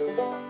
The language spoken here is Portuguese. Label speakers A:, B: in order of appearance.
A: Música